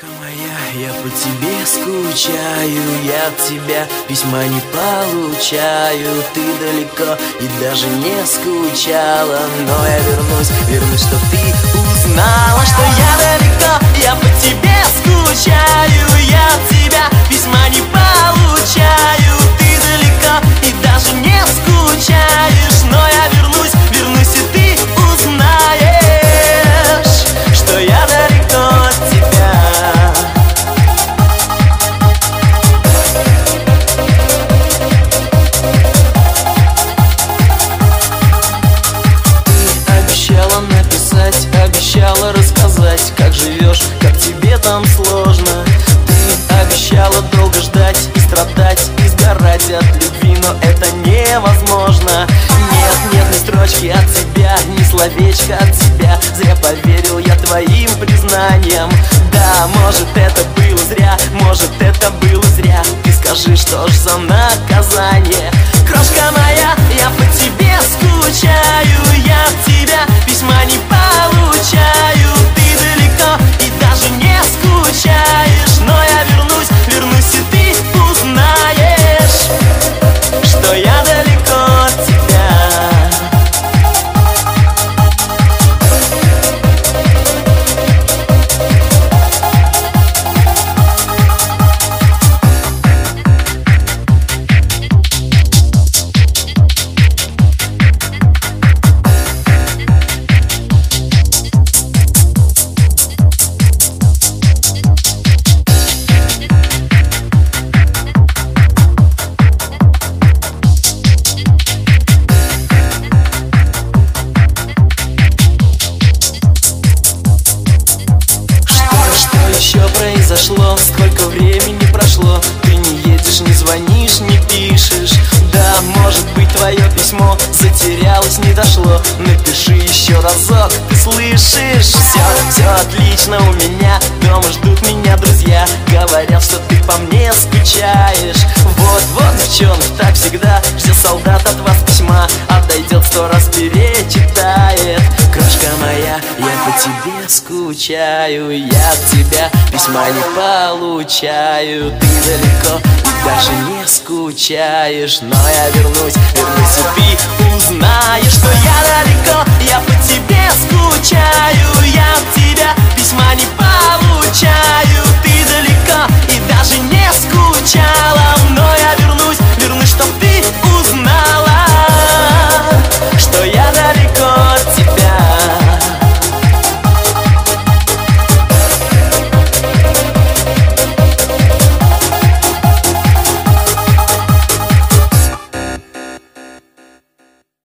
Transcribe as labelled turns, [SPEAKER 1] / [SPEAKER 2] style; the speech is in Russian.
[SPEAKER 1] Крошка моя, я по тебе скучаю Я от тебя письма не получаю. Ты далеко и даже не скучала Но я вернусь, вернусь, что ты узнала Что я далеко, я по тебе скучаю Я от тебя письма не строчки от тебя, ни словечка от тебя Зря поверил я твоим признаниям. Да, может это было зря, может это было зря. Ты скажи, что ж за наказание? Крошка моя, я по тебе скучаю Я тебя еще произошло? Сколько времени прошло? Ты не едешь, не звонишь, не пишешь Да, может быть твое письмо затерялось, не дошло Напиши еще разок, ты слышишь? Все, все отлично у меня Дома ждут меня по тебе скучаю Я от тебя письма не получаю. Ты далеко и даже не скучаешь Но я вернусь, вернусь и ты узнаешь